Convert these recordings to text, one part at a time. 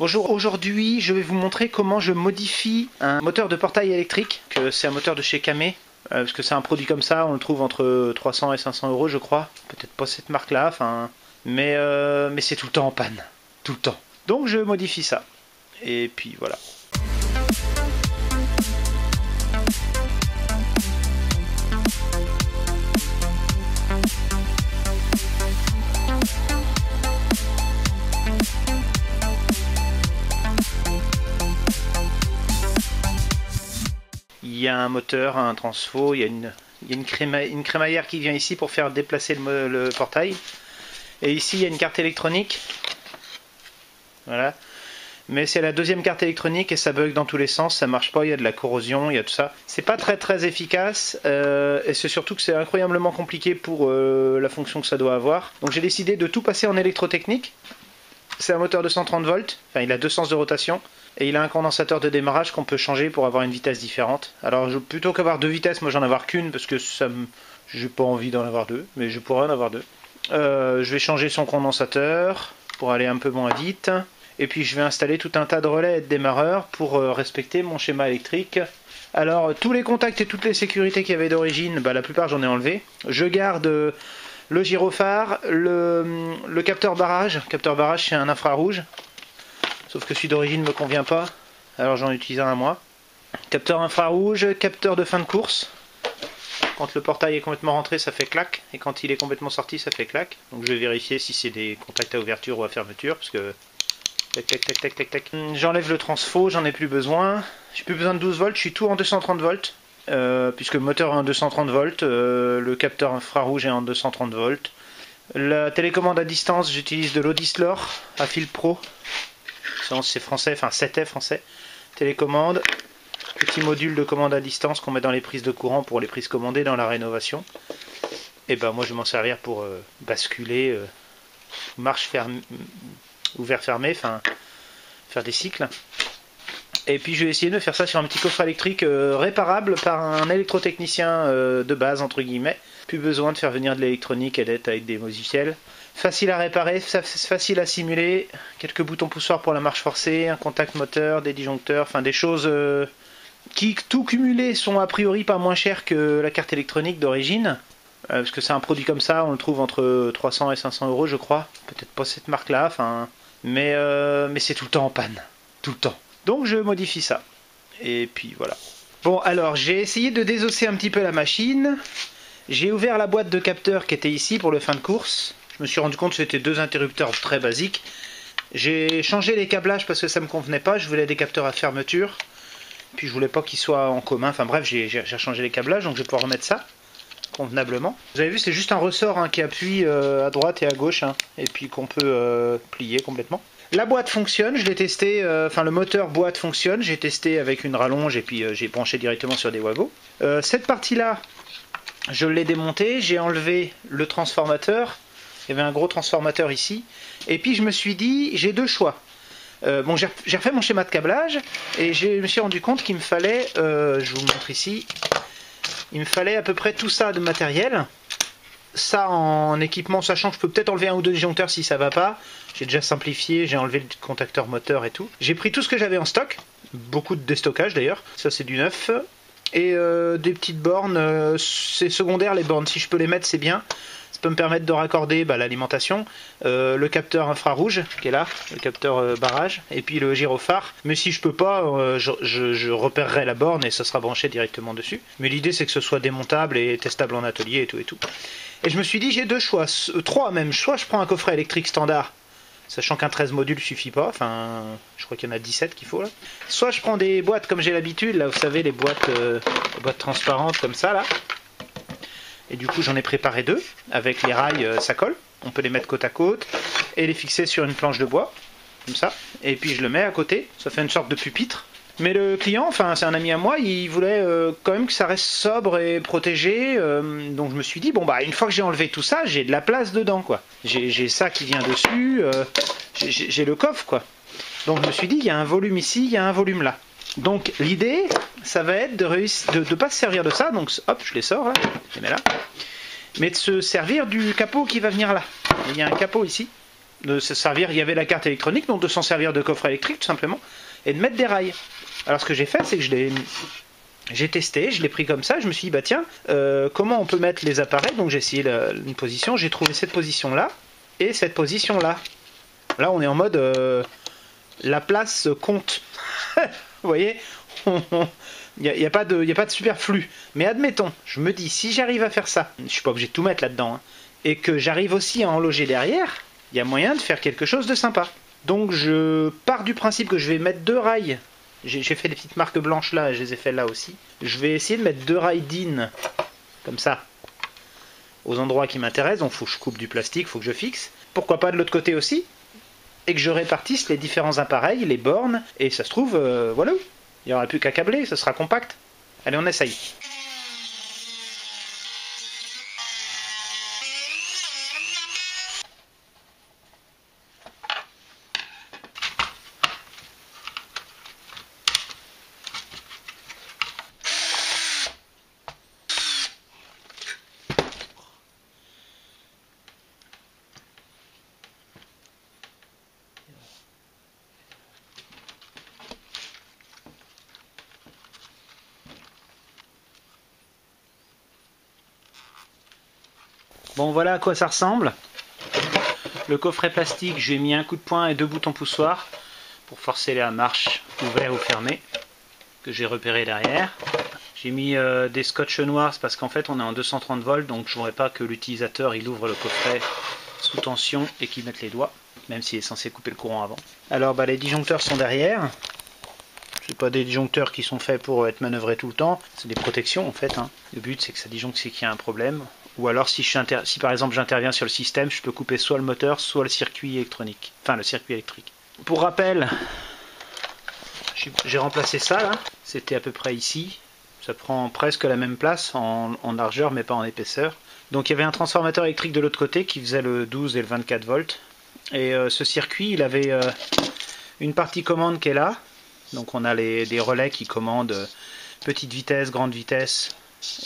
Bonjour, aujourd'hui je vais vous montrer comment je modifie un moteur de portail électrique, que c'est un moteur de chez Kamé, euh, parce que c'est un produit comme ça, on le trouve entre 300 et 500 euros je crois, peut-être pas cette marque là, enfin, mais, euh, mais c'est tout le temps en panne, tout le temps. Donc je modifie ça, et puis voilà. Y a un moteur, un transfo, il y a une, une, crémaillère qui vient ici pour faire déplacer le, portail. Et ici, il y a une carte électronique. Voilà. Mais c'est la deuxième carte électronique et ça bug dans tous les sens, ça marche pas, il y a de la corrosion, il y a tout ça. C'est pas très très efficace euh, et c'est surtout que c'est incroyablement compliqué pour euh, la fonction que ça doit avoir. Donc j'ai décidé de tout passer en électrotechnique. C'est un moteur de 130 volts, enfin il a deux sens de rotation. Et il a un condensateur de démarrage qu'on peut changer pour avoir une vitesse différente. Alors plutôt qu'avoir deux vitesses, moi j'en avoir qu'une parce que ça j'ai pas envie d'en avoir deux, mais je pourrais en avoir deux. Euh, je vais changer son condensateur pour aller un peu moins vite. Et puis je vais installer tout un tas de relais et de démarreurs pour euh, respecter mon schéma électrique. Alors tous les contacts et toutes les sécurités qu'il y avait d'origine, bah, la plupart j'en ai enlevé. Je garde euh, le gyrophare, le, le capteur barrage. Capteur barrage c'est un infrarouge Sauf que celui d'origine ne me convient pas. Alors j'en utilise un à moi. Capteur infrarouge, capteur de fin de course. Quand le portail est complètement rentré, ça fait clac. Et quand il est complètement sorti, ça fait clac. Donc je vais vérifier si c'est des contacts à ouverture ou à fermeture. Parce que. Tac, tac, tac, tac, tac, tac. J'enlève le transfo, j'en ai plus besoin. J'ai plus besoin de 12 volts, je suis tout en 230 volts. Euh, puisque le moteur est en 230 volts, euh, le capteur infrarouge est en 230 volts. La télécommande à distance, j'utilise de l'Audislor à fil pro c'est français, enfin c'était français. Télécommande, petit module de commande à distance qu'on met dans les prises de courant pour les prises commandées dans la rénovation. Et ben moi je vais m'en servir pour euh, basculer euh, marche ferme, ouvert fermé, enfin faire des cycles. Et puis je vais essayer de faire ça sur un petit coffre électrique euh, réparable par un électrotechnicien de base entre guillemets. Plus besoin de faire venir de l'électronique et d'être avec des mosiciels. Facile à réparer, facile à simuler, quelques boutons poussoirs pour la marche forcée, un contact moteur, des disjoncteurs, enfin des choses euh, qui tout cumulé sont a priori pas moins chères que la carte électronique d'origine. Euh, parce que c'est un produit comme ça, on le trouve entre 300 et 500 euros je crois. Peut-être pas cette marque là, enfin. Mais, euh, mais c'est tout le temps en panne. Tout le temps. Donc je modifie ça. Et puis voilà. Bon alors j'ai essayé de désosser un petit peu la machine. J'ai ouvert la boîte de capteurs qui était ici pour le fin de course. Je me suis rendu compte que c'était deux interrupteurs très basiques. J'ai changé les câblages parce que ça me convenait pas. Je voulais des capteurs à fermeture. Puis je voulais pas qu'ils soient en commun. Enfin bref, j'ai changé les câblages, donc je vais pouvoir remettre ça convenablement. Vous avez vu, c'est juste un ressort hein, qui appuie euh, à droite et à gauche, hein, et puis qu'on peut euh, plier complètement. La boîte fonctionne, je l'ai testé, euh, enfin le moteur boîte fonctionne, j'ai testé avec une rallonge et puis j'ai branché directement sur des wagos. cette partie-là, je l'ai démontée, j'ai enlevé le transformateur, il y avait un gros transformateur ici. Et puis je me suis dit, j'ai deux choix. Euh, bon, j'ai refait mon schéma de câblage et je me suis rendu compte qu'il me fallait, euh, je vous montre ici, il me fallait à peu près tout ça de matériel. Ça en équipement, sachant que je peux peut-être enlever un ou deux disjoncteurs si ça va pas. J'ai déjà simplifié, j'ai enlevé le contacteur moteur et tout. J'ai pris tout ce que j'avais en stock, beaucoup de déstockage d'ailleurs, ça c'est du neuf. Et euh, des petites bornes, c'est secondaire les bornes, si je peux les mettre c'est bien peut me permettre de raccorder bah, l'alimentation, euh, le capteur infrarouge qui est là, le capteur euh, barrage, et puis le gyrophare. Mais si je peux pas, euh, je, repérerai la borne et ça sera branché directement dessus. Mais l'idée c'est que ce soit démontable et testable en atelier et tout et tout. Et je me suis dit j'ai deux choix, trois même. Soit je prends un coffret électrique standard sachant qu'un 13 modules suffit pas, enfin je crois qu'il y en a 17 qu'il faut là. Soit je prends des boîtes comme j'ai l'habitude, là vous savez les boîtes, les boîtes transparentes comme ça là, et du coup, j'en ai préparé deux. Avec les rails, euh, ça colle. On peut les mettre côte à côte et les fixer sur une planche de bois, comme ça. Et puis je le mets à côté. Ça fait une sorte de pupitre. Mais le client, enfin c'est un ami à moi, il voulait euh, quand même que ça reste sobre et protégé. Euh, donc je me suis dit, bon bah une fois que j'ai enlevé tout ça, j'ai de la place dedans quoi. J'ai ça qui vient dessus, j'ai le coffre quoi. Donc je me suis dit, il y a un volume ici, il y a un volume là. Donc l'idée, ça va être de ne de, pas se servir de ça, donc hop, je les sors là, je les mets là, mais de se servir du capot qui va venir là. Il y a un capot ici, de se servir, il y avait la carte électronique, donc de s'en servir de coffre électrique tout simplement, et de mettre des rails. Alors ce que j'ai fait, c'est que je l'ai j'ai testé, je l'ai pris comme ça, je me suis dit, bah tiens, euh, comment on peut mettre les appareils? Donc j'ai essayé une position, j'ai trouvé cette position-là et cette position-là. Là, on est en mode euh, la place compte. Vous voyez Il n'y a, pas de, a pas de superflu. Mais admettons, je me dis, si j'arrive à faire ça, je suis pas obligé de tout mettre là-dedans, hein, et que j'arrive aussi à en loger derrière, il y a moyen de faire quelque chose de sympa. Donc je pars du principe que je vais mettre deux rails j'ai fait des petites marques blanches là, je les ai fait là aussi. Je vais essayer de mettre deux rails d'in, comme ça, aux endroits qui m'intéressent. Donc, faut que je coupe du plastique, faut que je fixe. Pourquoi pas de l'autre côté aussi Que je répartisse les différents appareils, les bornes, et ça se trouve, euh, voilà. Il n'y aura plus qu'à câbler, ce sera compact. Allez, on essaye. Bon voilà à quoi ça ressemble. Le coffret plastique, j'ai mis un coup de poing et deux boutons poussoirs pour forcer la marche ouvert ou fermée que j'ai repéré derrière. J'ai mis euh, des scotch noirs parce qu'en fait on est en 230 volts donc je voudrais pas que l'utilisateur il ouvre le coffret sous tension et qu'il mette les doigts même s'il est censé couper le courant avant. Alors bah, les disjoncteurs sont derrière. C'est pas des disjoncteurs qui sont faits pour être manœuvrés tout le temps, c'est des protections en fait. Hein. Le but c'est que ça disjoncte c'est qu'il y a un problème. Ou alors si, si par exemple j'interviens sur le système, je peux couper soit le moteur, soit le circuit électronique. Enfin le circuit électrique. Pour rappel, j'ai remplacé ça là. C'était à peu près ici. Ça prend presque la même place en, largeur mais pas en épaisseur. Donc il y avait un transformateur électrique de l'autre côté qui faisait le 12 et le 24 volts. Et euh, ce circuit, il avait euh, une partie commande qui est là. Donc on a les, des relais qui commandent euh, petite vitesse, grande vitesse,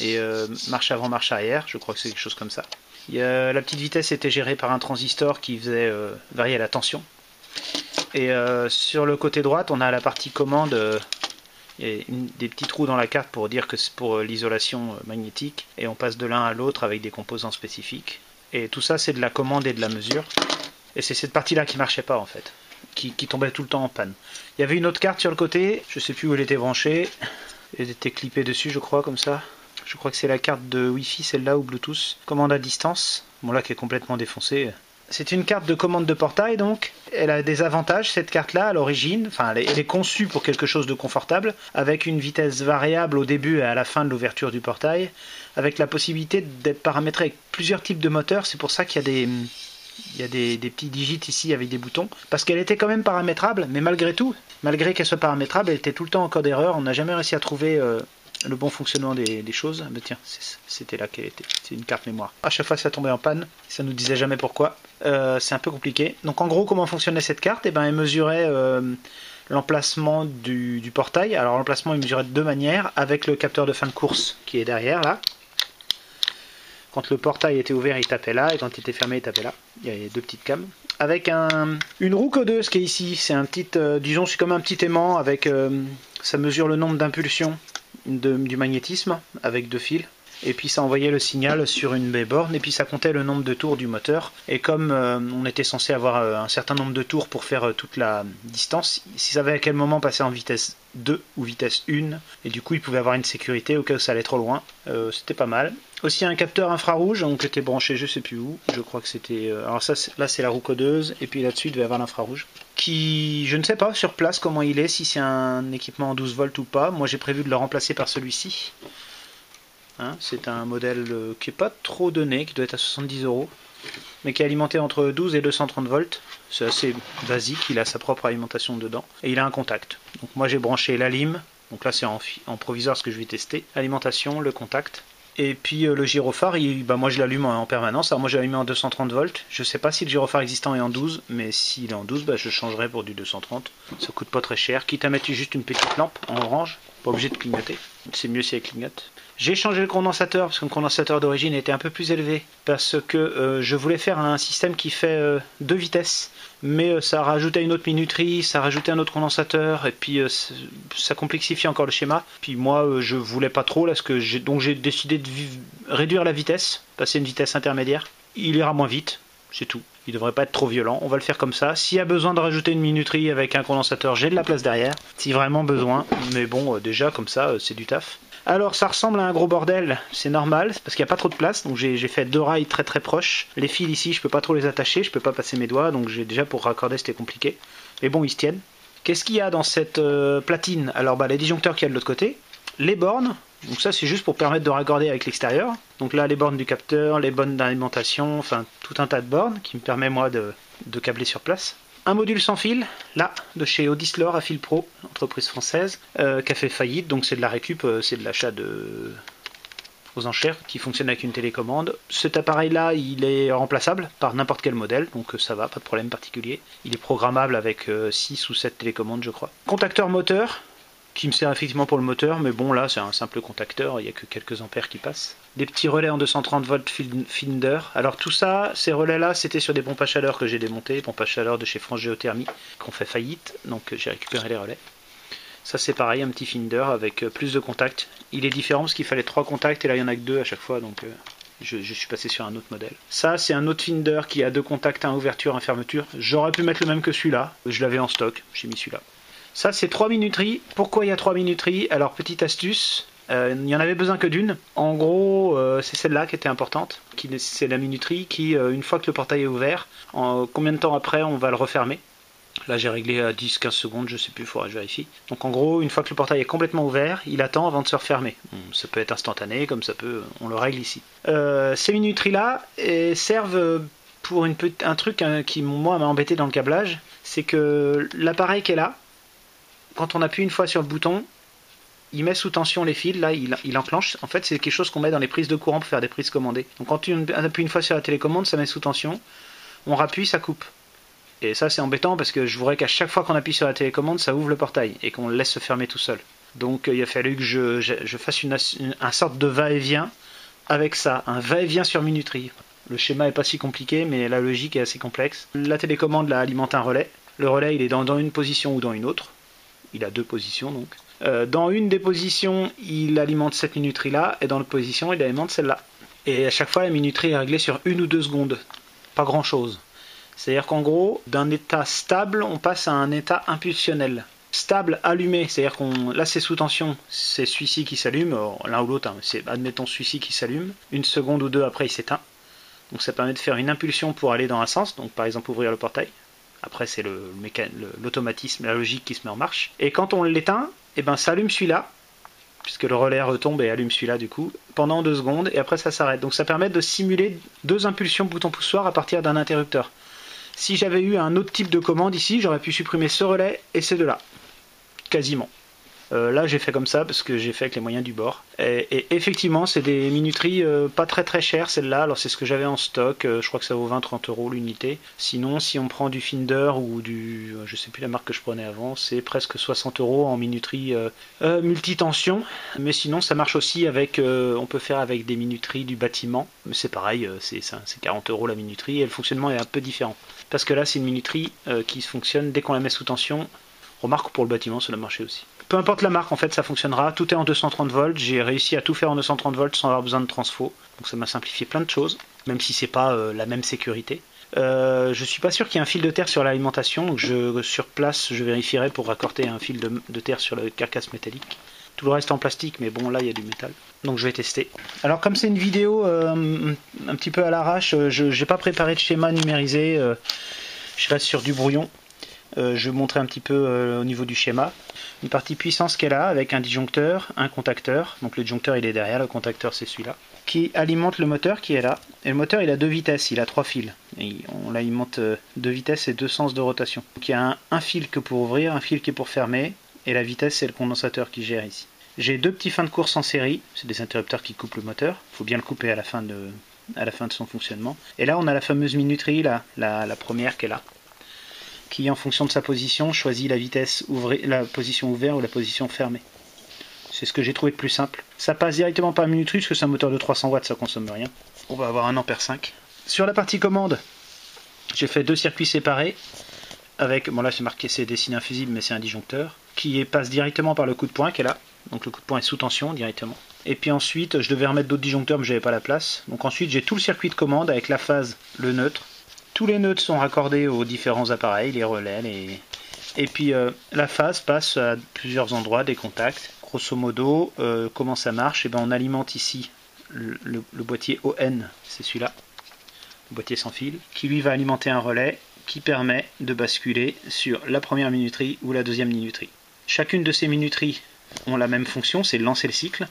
et euh, marche avant, marche arrière, je crois que c'est quelque chose comme ça. la petite vitesse était gérée par un transistor qui faisait euh, varier la tension. Et euh, sur le côté droite, on a la partie commande, a des petits trous dans la carte pour dire que c'est pour l'isolation magnétique, et on passe de l'un à l'autre avec des composants spécifiques. Et tout ça, c'est de la commande et de la mesure. Et c'est cette partie-là qui marchait pas en fait, qui, qui, tombait tout le temps en panne. Il y avait une autre carte sur le côté, je sais plus où elle était branchée, elle était clippée dessus, je crois, comme ça. Je crois que c'est la carte de Wi-Fi, celle-là, ou Bluetooth. Commande à distance. Bon, là, qui est complètement défoncée. C'est une carte de commande de portail, donc. Elle a des avantages, cette carte-là, à l'origine. Enfin, elle est, conçue pour quelque chose de confortable, avec une vitesse variable au début et à la fin de l'ouverture du portail, avec la possibilité d'être paramétré avec plusieurs types de moteurs. C'est pour ça qu'il y a des, petits digits ici avec des boutons. Parce qu'elle était quand même paramétrable, mais malgré tout, malgré qu'elle soit paramétrable, elle était tout le temps en code erreur. On n'a jamais réussi à trouver euh, le bon fonctionnement des, choses. Mais tiens, c'était là qu'elle était. C'est une carte mémoire. À chaque fois, ça tombait en panne. Ça nous disait jamais pourquoi. Euh, c'est un peu compliqué. Donc, en gros, comment fonctionnait cette carte? Eh ben, elle mesurait euh, l'emplacement du, portail. Alors, l'emplacement, il mesurait de deux manières. Avec le capteur de fin de course qui est derrière là. Quand le portail était ouvert, il tapait là, et quand il était fermé, il tapait là. Il y avait deux petites cams. Avec un, une roue codeuse qui est ici. C'est un petit, euh, disons, c'est comme un petit aimant avec, ça mesure le nombre d'impulsions du magnétisme avec deux fils. Et puis ça envoyait le signal sur une baie borne et puis ça comptait le nombre de tours du moteur. Et comme euh, on était censé avoir euh, un certain nombre de tours pour faire euh, toute la distance, ça avait à quel moment passé en vitesse 2 ou vitesse 1, et du coup il pouvait avoir une sécurité au cas où ça allait trop loin, c'était pas mal. Aussi un capteur infrarouge, donc était branché je sais plus où, je crois que c'était... alors ça là c'est la roue codeuse, et puis là-dessus il devait avoir l'infrarouge qui, je ne sais pas sur place comment il est, si c'est un équipement en 12 volts ou pas. Moi j'ai prévu de le remplacer par celui-ci. Hein, c'est un modèle euh, qui est pas trop donné, qui doit être à 70 euros, mais qui est alimenté entre 12 et 230 volts. C'est assez basique, il a sa propre alimentation dedans, et il a un contact. Donc moi j'ai branché la lime, donc là c'est en, provisoire ce que je vais tester. Alimentation, le contact, et puis euh, le gyrophare, bah, moi je l'allume en, permanence. Alors moi j'ai allumé en 230 volts. Je sais pas si le gyrophare existant est en 12, mais s'il est en 12, bah, je changerai pour du 230. Ça coûte pas très cher. Quitte à mettre juste une petite lampe en orange. Pas obligé de clignoter. C'est mieux si elle clignote. J'ai changé le condensateur parce que le condensateur d'origine était un peu plus élevé parce que euh, je voulais faire un système qui fait euh, deux vitesses mais euh, ça rajoutait une autre minuterie, ça rajoutait un autre condensateur et puis ça complexifie encore le schéma. Puis moi je voulais pas trop là parce que donc j'ai décidé de réduire la vitesse, passer une vitesse intermédiaire. Il ira moins vite, c'est tout. Il devrait pas être trop violent. On va le faire comme ça. S'il y a besoin de rajouter une minuterie avec un condensateur, j'ai de la place derrière. Si vraiment besoin. Mais bon, déjà comme ça, c'est du taf. Alors ça ressemble à un gros bordel, c'est normal, parce qu'il n'y a pas trop de place, donc j'ai fait deux rails très très proches. Les fils ici, je peux pas trop les attacher, je peux pas passer mes doigts, donc j'ai déjà pour raccorder c'était compliqué. Mais bon, ils se tiennent. Qu'est-ce qu'il y a dans cette euh, platine? Alors bah les disjoncteurs qu'il y a de l'autre côté, les bornes, donc ça c'est juste pour permettre de raccorder avec l'extérieur. Donc là les bornes du capteur, les bornes d'alimentation, enfin tout un tas de bornes qui me permet moi de, câbler sur place un module sans fil, là, de chez Audislor à Fil Pro, entreprise française, euh, qui a fait faillite, donc c'est de la récup, euh, c'est de l'achat de aux enchères qui fonctionne avec une télécommande. Cet appareil-là, il est remplaçable par n'importe quel modèle, donc euh, ça va, pas de problème particulier. Il est programmable avec 6 ou 7 télécommandes, je crois. Contacteur moteur, qui me sert effectivement pour le moteur, mais bon là c'est un simple contacteur, il n'y a que quelques ampères qui passent. Des petits relais en 230 volts Finder. Alors tout ça, ces relais là, c'était sur des pompes à chaleur que j'ai démontées, pompes à chaleur de chez France Géothermie, qui ont fait faillite, donc j'ai récupéré les relais. Ça c'est pareil, un petit Finder avec euh, plus de contacts. Il est différent parce qu'il fallait 3 contacts et là il y en a que 2 à chaque fois, donc euh, je, je, suis passé sur un autre modèle. Ça c'est un autre Finder qui a deux contacts, un ouverture, un fermeture. J'aurais pu mettre le même que celui-là, je l'avais en stock, j'ai mis celui-là. Ça, c'est trois minuteries. Pourquoi il y a trois minuteries? Alors, petite astuce, euh, il n'y en avait besoin que d'une. En gros, euh, c'est celle-là qui était importante. C'est la minuterie qui, euh, une fois que le portail est ouvert, en, combien de temps après on va le refermer? Là, j'ai réglé à 10-15 secondes, je sais plus, il faudra que je vérifie. Donc, en gros, une fois que le portail est complètement ouvert, il attend avant de se refermer. ça peut être instantané, comme ça peut, on le règle ici. ces minuteries-là servent pour un truc hein, qui, moi, m'a embêté dans le câblage. C'est que l'appareil qui est là, quand on appuie une fois sur le bouton, il met sous tension les fils, là il, enclenche. En fait, c'est quelque chose qu'on met dans les prises de courant pour faire des prises commandées. Donc quand on appuie une fois sur la télécommande, ça met sous tension. On rappuie, ça coupe. Et ça, c'est embêtant parce que je voudrais qu'à chaque fois qu'on appuie sur la télécommande, ça ouvre le portail et qu'on le laisse se fermer tout seul. Donc il a fallu que je, fasse une, un sorte de va-et-vient avec ça, un va-et-vient sur minuterie. Le schéma est pas si compliqué, mais la logique est assez complexe. La télécommande là, alimente un relais. Le relais, il est dans une position ou dans une autre. Il a deux positions donc. Euh, dans une des positions, il alimente cette minuterie-là, et dans l'autre position, il alimente celle-là. Et à chaque fois, la minuterie est réglée sur une ou deux secondes. Pas grand-chose. C'est-à-dire qu'en gros, d'un état stable, on passe à un état impulsionnel. Stable, allumé, c'est-à-dire qu'on là c'est sous tension, c'est celui-ci qui s'allume, l'un ou l'autre, hein, c'est admettons celui-ci qui s'allume, une seconde ou deux après il s'éteint. Donc ça permet de faire une impulsion pour aller dans un sens, donc par exemple ouvrir le portail. Après, c'est l'automatisme, la logique qui se met en marche. Et quand on l'éteint, eh ben, ça allume celui-là, puisque le relais retombe et allume celui-là du coup, pendant deux secondes, et après ça s'arrête. Donc ça permet de simuler deux impulsions bouton poussoir à partir d'un interrupteur. Si j'avais eu un autre type de commande ici, j'aurais pu supprimer ce relais et ces deux-là. Quasiment. Euh, là, j'ai fait comme ça parce que j'ai fait avec les moyens du bord. Et, effectivement, c'est des minuteries euh, pas très très chères, celle-là. Alors, c'est ce que j'avais en stock. Euh, je crois que ça vaut 20-30 euros l'unité. Sinon, si on prend du Finder ou du. je sais plus la marque que je prenais avant, c'est presque 60 euros en minuterie multitension. Mais sinon, ça marche aussi avec. on peut faire avec des minuteries du bâtiment. Mais c'est pareil, c'est 40 euros la minuterie. Et le fonctionnement est un peu différent. Parce que là, c'est une minuterie qui fonctionne dès qu'on la met sous tension. Remarque pour le bâtiment, ça a marché aussi. Peu importe la marque, en fait, ça fonctionnera. Tout est en 230 volts. J'ai réussi à tout faire en 230 volts sans avoir besoin de transfo. Donc ça m'a simplifié plein de choses, même si c'est pas euh, la même sécurité. Euh, je suis pas sûr qu'il y ait un fil de terre sur l'alimentation, donc je, sur place, je vérifierai pour raccorder un fil de, terre sur la carcasse métallique. Tout le reste en plastique, mais bon, là, il y a du métal. Donc je vais tester. Alors comme c'est une vidéo euh, un petit peu à l'arrache, je n'ai pas préparé de schéma numérisé. je reste sur du brouillon. Je vais montrer un petit peu au niveau du schéma une partie puissance qu'elle a avec un disjoncteur, un contacteur, donc le disjoncteur il est derrière, le contacteur c'est celui-là, qui alimente le moteur qui est là. Et le moteur il a deux vitesses, il a trois fils. Et on l'alimente euh, deux vitesses et deux sens de rotation. Donc il y a un, fil que pour ouvrir, un fil qui est pour fermer, et la vitesse c'est le condensateur qui gère ici. J'ai deux petits fins de course en série, c'est des interrupteurs qui coupent le moteur, il faut bien le couper à la fin de, à la fin de son fonctionnement. Et là on a la fameuse minuterie, là, la, la première qui est là qui, en fonction de sa position, choisit la vitesse la position ouverte ou la position fermée. C'est ce que j'ai trouvé de plus simple. Ça passe directement par minuterie parce que c'est un moteur de 300 watts, ça consomme rien. On va avoir un ampère 5. Sur la partie commande, j'ai fait deux circuits séparés avec, bon là c'est marqué c'est dessiné infusible mais c'est un disjoncteur qui passe directement par le coup de poing qui est là. Donc le coup de poing est sous tension directement. Et puis ensuite je devais remettre d'autres disjoncteurs mais j'avais pas la place. Donc ensuite j'ai tout le circuit de commande avec la phase, le neutre. Tous les neutres sont raccordés aux différents appareils, les relais, les... Et puis euh, la phase passe à plusieurs endroits, des contacts. Grosso modo, euh, comment ça marche? Eh ben, On alimente ici le, le boîtier ON, c'est celui-là, le boîtier sans fil, qui lui va alimenter un relais qui permet de basculer sur la première minuterie ou la deuxième minuterie. Chacune de ces minuteries ont la même fonction, c'est lancer le cycle,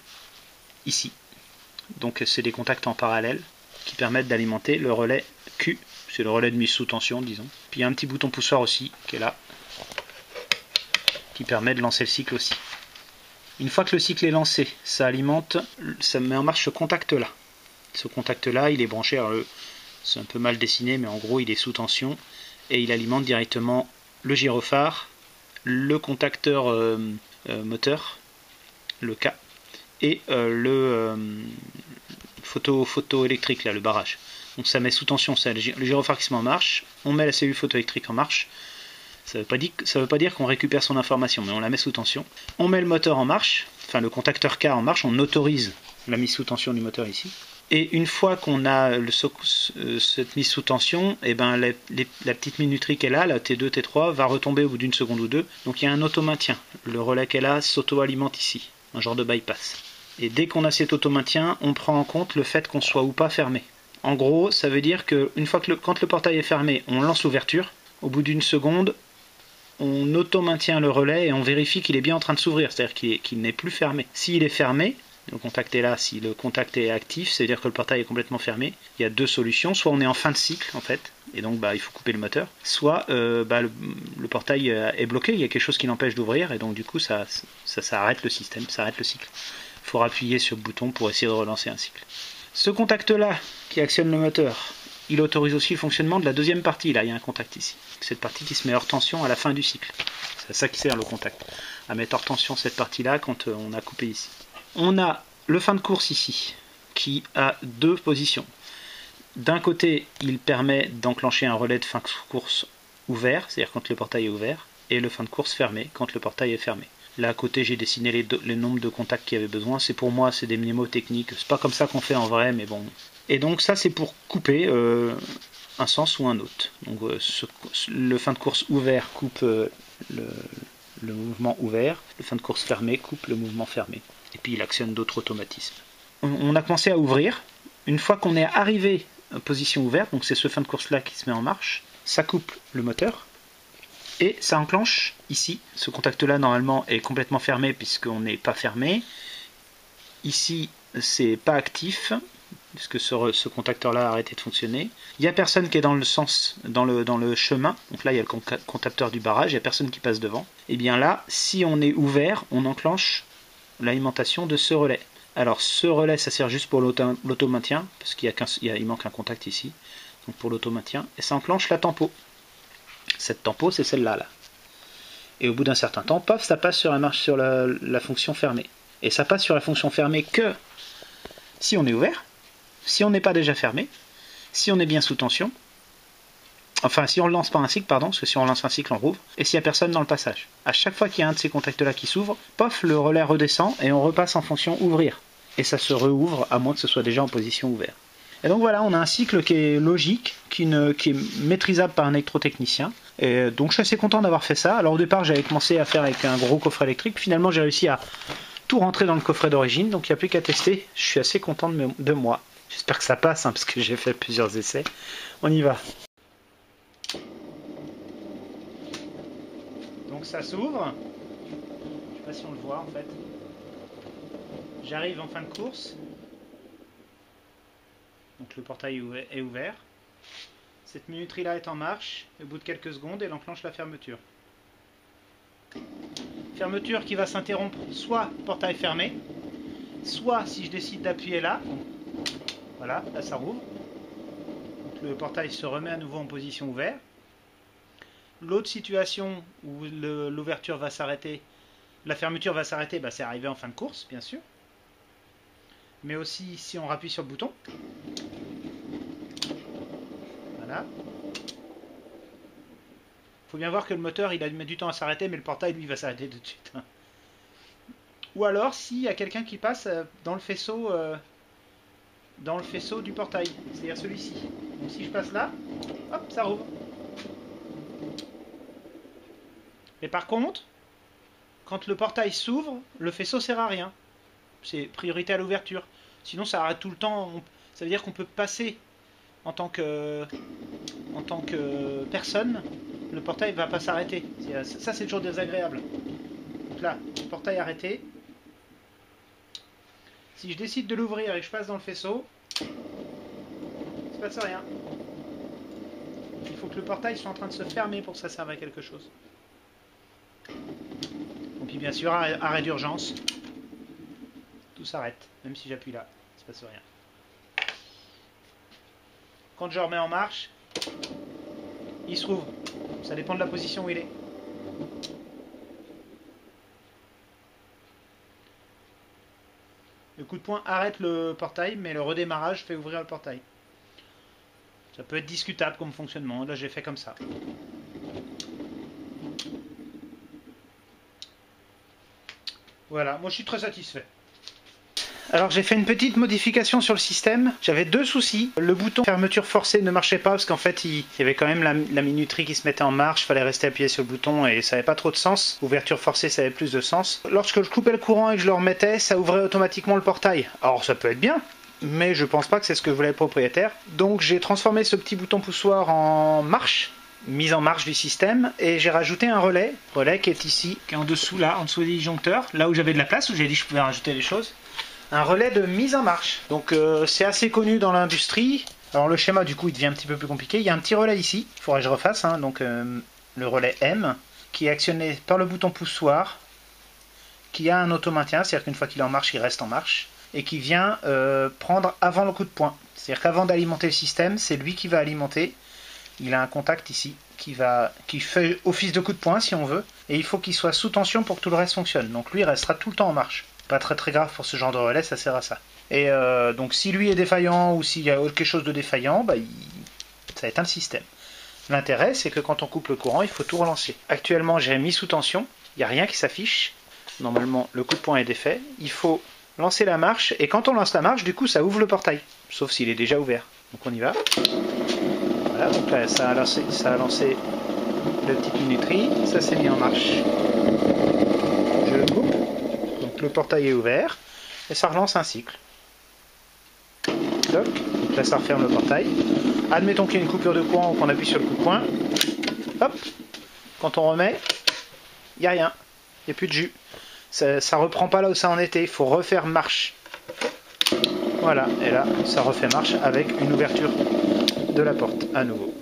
ici. Donc c'est des contacts en parallèle qui permettent d'alimenter le relais Q, c'est le relais de mise sous tension, disons. Puis il y a un petit bouton poussoir aussi, qui est là, qui permet de lancer le cycle aussi. Une fois que le cycle est lancé, ça alimente, ça met en marche ce contact-là. Ce contact-là, il est branché, c'est un peu mal dessiné, mais en gros, il est sous tension et il alimente directement le gyrophare, le contacteur euh, euh, moteur, le K, et euh, le photo, photo électrique, là, le barrage. Donc ça met sous tension, le gyrophare qui en marche, on met la cellule photoélectrique en marche, ça ne veut pas dire qu'on récupère son information, mais on la met sous tension. On met le moteur en marche, enfin le contacteur K en marche, on autorise la mise sous tension du moteur ici. Et une fois qu'on a le, euh, cette mise sous tension, eh ben la, petite minuterie qu'elle a, la T2, T3, va retomber au bout d'une seconde ou deux. Donc il y a un auto-maintien. Le relais qu'elle a s'auto-alimente ici, un genre de bypass. Et dès qu'on a cet auto-maintien, on prend en compte le fait qu'on soit ou pas fermé. En gros, ça veut dire que une fois que le, quand le portail est fermé, on lance l'ouverture. Au bout d'une seconde, on auto-maintient le relais et on vérifie qu'il est bien en train de s'ouvrir, c'est-à-dire qu'il n'est plus fermé. S'il est fermé, le contact est là, si le contact est actif, c'est-à-dire que le portail est complètement fermé, il y a deux solutions. Soit on est en fin de cycle, en fait, et donc bah, il faut couper le moteur, soit euh, bah, le, portail euh, est bloqué, il y a quelque chose qui l'empêche d'ouvrir, et donc du coup ça, ça, arrête le système, ça arrête le cycle. Il faut appuyer sur le bouton pour essayer de relancer un cycle. Ce contact-là, qui actionne le moteur, il autorise aussi le fonctionnement de la deuxième partie. Là, il y a un contact ici. Cette partie qui se met hors tension à la fin du cycle. C'est à ça qui sert le contact. À mettre hors tension cette partie-là quand euh, on a coupé ici. On a le fin de course ici, qui a deux positions. D'un côté, il permet d'enclencher un relais de fin de course ouvert, c'est-à-dire quand le portail est ouvert, et le fin de course fermé, quand le portail est fermé. Là à côté, j'ai dessiné les, nombres de contacts qu'il y avait besoin. C'est pour moi, c'est des mémos techniques. C'est pas comme ça qu'on fait en vrai, mais bon, et donc ça c'est pour couper euh, un sens ou un autre. Donc euh, le fin de course ouvert coupe euh, le, mouvement ouvert, le fin de course fermé coupe le mouvement fermé. Et puis il actionne d'autres automatismes. On, a commencé à ouvrir. Une fois qu'on est arrivé en position ouverte, donc c'est ce fin de course là qui se met en marche, ça coupe le moteur et ça enclenche ici. Ce contact là normalement est complètement fermé puisqu'on n'est pas fermé. Ici c'est pas actif, puisque ce, contacteur-là a arrêté de fonctionner. Il n'y a personne qui est dans le sens, dans le, dans le chemin. Donc là, il y a le contacteur du barrage, il n'y a personne qui passe devant. Et eh bien là, si on est ouvert, on enclenche l'alimentation de ce relais. Alors ce relais, ça sert juste pour l'auto-maintien, parce qu'il il manque un contact ici. Donc pour l'auto-maintien. Et ça enclenche la tempo. Cette tempo, c'est celle-là. Là. Et au bout d'un certain temps, paf, ça passe sur la marche sur la, fonction fermée. Et ça passe sur la fonction fermée que si on est ouvert, si on n'est pas déjà fermé, si on est bien sous tension, enfin si on ne lance pas un cycle, pardon, parce que si on lance un cycle, on rouvre, et s'il n'y a personne dans le passage. À chaque fois qu'il y a un de ces contacts-là qui s'ouvre, pof, le relais redescend et on repasse en fonction ouvrir. Et ça se rouvre à moins que ce soit déjà en position ouverte. Et donc voilà, on a un cycle qui est logique, qui, qui est maîtrisable par un électrotechnicien. Et donc je suis assez content d'avoir fait ça. Alors au départ, j'avais commencé à faire avec un gros coffret électrique. Finalement, j'ai réussi à tout rentrer dans le coffret d'origine. Donc il n'y a plus qu'à tester. Je suis assez content de moi. J'espère que ça passe, hein, parce que j'ai fait plusieurs essais. On y va. Donc ça s'ouvre. Je sais pas si on le voit en fait. J'arrive en fin de course. Donc le portail est ouvert. Cette minuterie là est en marche. Au bout de quelques secondes, elle enclenche la fermeture. Fermeture qui va s'interrompre soit portail fermé, soit si je décide d'appuyer là, voilà, là ça rouvre. le portail se remet à nouveau en position ouverte. L'autre situation où l'ouverture va s'arrêter, la fermeture va s'arrêter, bah, c'est arrivé en fin de course, bien sûr. Mais aussi si on rappuie sur le bouton. Voilà. Faut bien voir que le moteur, il a mis du temps à s'arrêter, mais le portail, lui, va s'arrêter tout de suite. hein. Ou alors, s'il y a quelqu'un qui passe euh, dans le faisceau, euh, dans le faisceau du portail, c'est-à-dire celui-ci. Donc si je passe là, hop, ça rouvre. Et par contre, quand le portail s'ouvre, le faisceau sert à rien. C'est priorité à l'ouverture. Sinon, ça arrête tout le temps. Ça veut dire qu'on peut passer en tant que, en tant que personne. Le portail va pas s'arrêter. C'est- Ça, c'est toujours désagréable. Donc là, portail arrêté. Si je décide de l'ouvrir et que je passe dans le faisceau, il se passe rien. Il faut que le portail soit en train de se fermer pour que ça serve à quelque chose. Et puis bien sûr, arrêt, arrêt d'urgence. Tout s'arrête, même si j'appuie là, il se passe rien. Quand je remets en marche, il se rouvre. Ça dépend de la position où il est. Le coup de poing arrête le portail, mais le redémarrage fait ouvrir le portail. Ça peut être discutable comme fonctionnement. Là, j'ai fait comme ça. Voilà, moi je suis très satisfait. Alors j'ai fait une petite modification sur le système. J'avais deux soucis. Le bouton fermeture forcée ne marchait pas parce qu'en fait il y avait quand même la, minuterie qui se mettait en marche. Fallait rester appuyé sur le bouton et ça n'avait pas trop de sens. Ouverture forcée ça avait plus de sens. Lorsque je coupais le courant et que je le remettais, ça ouvrait automatiquement le portail. Alors ça peut être bien. Mais je pense pas que c'est ce que voulait le propriétaire. Donc j'ai transformé ce petit bouton poussoir en marche mise en marche du système et j'ai rajouté un relais, relais qui est ici, qui est en dessous là, en dessous des disjoncteurs, là où j'avais de la place, où j'ai dit que je pouvais rajouter des choses. Un relais de mise en marche. Donc euh, c'est assez connu dans l'industrie. Alors le schéma du coup il devient un petit peu plus compliqué. Il y a un petit relais ici, il faudrait que je refasse, hein. donc euh, le relais M, qui est actionné par le bouton poussoir, qui a un automaintien, c'est-à-dire qu'une fois qu'il est en marche, il reste en marche, et qui vient euh, prendre avant le coup de poing. C'est-à-dire qu'avant d'alimenter le système, c'est lui qui va alimenter il a un contact ici qui va qui fait office de coup de poing si on veut et il faut qu'il soit sous tension pour que tout le reste fonctionne donc lui restera tout le temps en marche très très grave pour ce genre de relais ça sert à ça. Et euh, donc si lui est défaillant ou s'il y a quelque chose de défaillant bah, il- ça éteint le système. L'intérêt c'est que quand on coupe le courant il faut tout relancer. Actuellement j'ai mis sous tension. Il n'y a rien qui s'affiche. Normalement le coup de poing est défait. Il faut lancer la marche. Et quand on lance la marche du coup ça ouvre le portail. Sauf s'il est déjà ouvert. Donc on y va. Voilà, donc là, ça a lancé, ça a lancé le petit minuterie, ça s'est mis en marche. Je le coupe, donc le portail est ouvert, et ça relance un cycle. Donc là ça referme le portail. Admettons qu'il y a une coupure de courant ou qu'on appuie sur le coup de poing. Hop, quand on remet, il n'y a rien, il n'y a plus de jus. Ça, ça reprend pas là où ça en était, il faut refaire marche. Voilà, et là ça refait marche avec une ouverture de la porte à nouveau.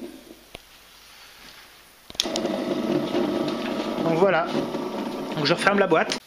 Donc voilà. Donc je referme la boîte.